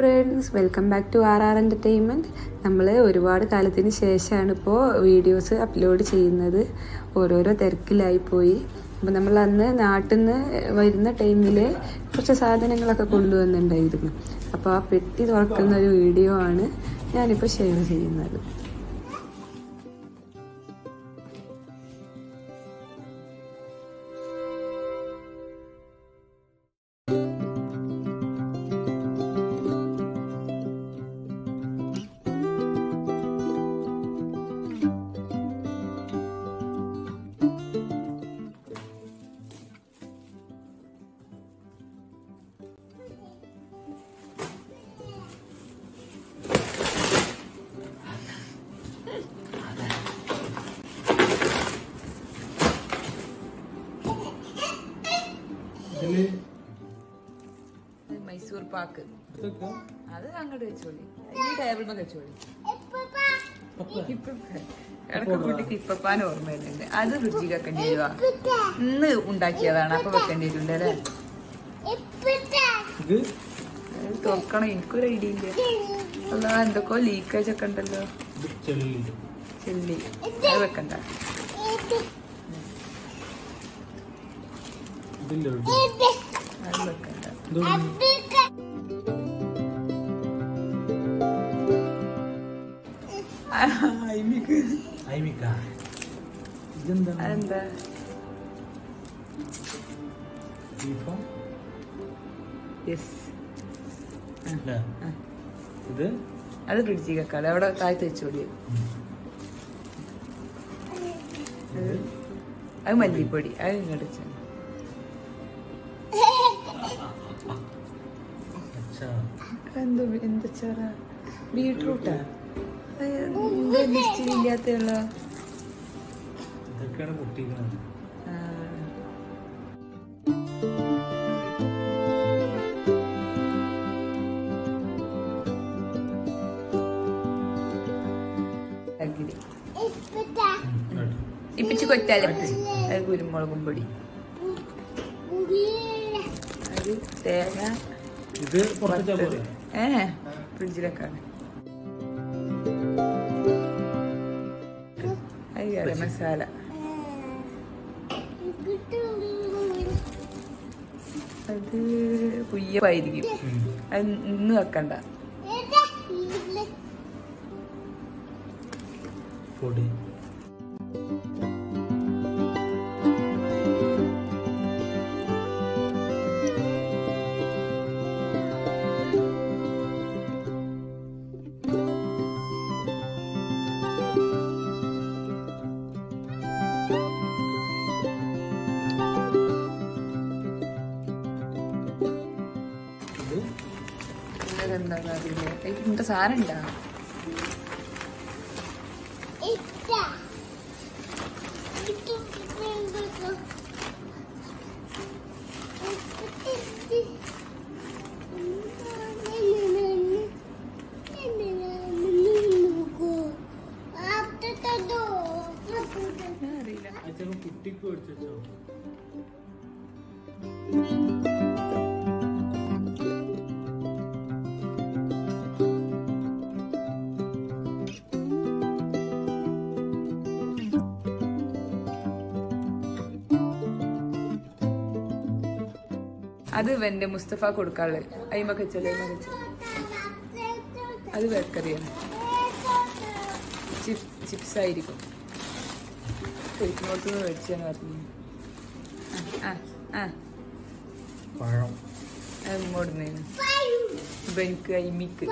Friends welcome back to R R entertainment നമ്മൾ ഒരുപാട് കാലത്തിന് ശേഷമാണ് ഇപ്പോൾ വീഡിയോസ് അപ്ലോഡ് ചെയ്യുന്നത്. ഓരോരോ തിരക്കിലായിപ്പോയി. അപ്പോൾ നമ്മൾ അന്ന് നാട്ടിൽ നിന്ന് വരുന്ന ടൈമിൽ കുറച്ച് സാധനങ്ങളൊക്കെ കൊണ്ടുവന്നിട്ടുണ്ടായിരുന്നു. അപ്പോൾ ആ പെട്ടി തുറക്കുന്ന ഒരു വീഡിയോ ആണ് ഞാനിപ്പോൾ ഷെയർ ചെയ്യുന്നത്. മൈസൂർ പാക്ക് ഇതൊക്കെ അത് അങ്ങോട്ട് വെച്ചോളി ഈ ടേബിളിൽ വെച്ചോളി ഇടക്കുട്ടിക്ക് ഇപ്പപ്പാൻ ഓർമ്മ വരുന്നുണ്ട് അത് ഫ്രിഡ്ജിൽ വെക്കേണ്ടി വരുവാ ഇന്ന് ഉണ്ടാക്കിയതാണ്. അപ്പൊ വെക്കേണ്ടി വരുന്നുണ്ട് അല്ലേ തുറക്കണം. എനിക്കൊരു ഐഡിയ ഇല്ല? അല്ല എന്തൊക്കെ ലീക്കേജ് ഒക്കെ ഉണ്ടല്ലോ. ചെല്ലി അത് വെക്കണ്ട. ഇതില്ല അത് വെക്കണ്ട. അതെന്താ? ഇത്? അത് ഫ്രിഡ്ജിൽ വെക്കാം അവിടെ താഴത്ത് വെച്ചോളി അത് മല്ലിപ്പൊടി. അത് ഇങ്ങോട്ട് വെച്ചാൽ എന്തോ എന്താ ചെറ ബീട്രൂട്ടാ. ലിസ്റ്റിലില്ലാത്തുള്ള ഇതൊക്കെയാണ് പൊട്ടിക്കുന്നത് ഇപ്പിച്ച് കൊറ്റാലെ. കുരുമുളകും പൊടി. തേങ്ങ. ഇത് ഏ ഫ്രിഡ്ജിലൊക്കെ ഗരം മസാല. അത് കുയ്യപ്പായിരിക്കും. അത് ഇന്ന് വെക്കണ്ട. പൊടി. എന്താ അറിയില്ല ഉണ്ടാ അത് വെന്റെ മുസ്തഫ കൊടുക്കാൾ. അയിമൊക്കെ ചെല്ലേ അത് ബേക്കറിയാണ് ചിപ്സ് ആയിരിക്കും കഴിക്കുന്നിടത്ത് നിന്ന് മേടിച്ചാണ് പറഞ്ഞു ആ ആ. അത് ഇപ്പൊ എനിക്ക് അയിമിക്ക്.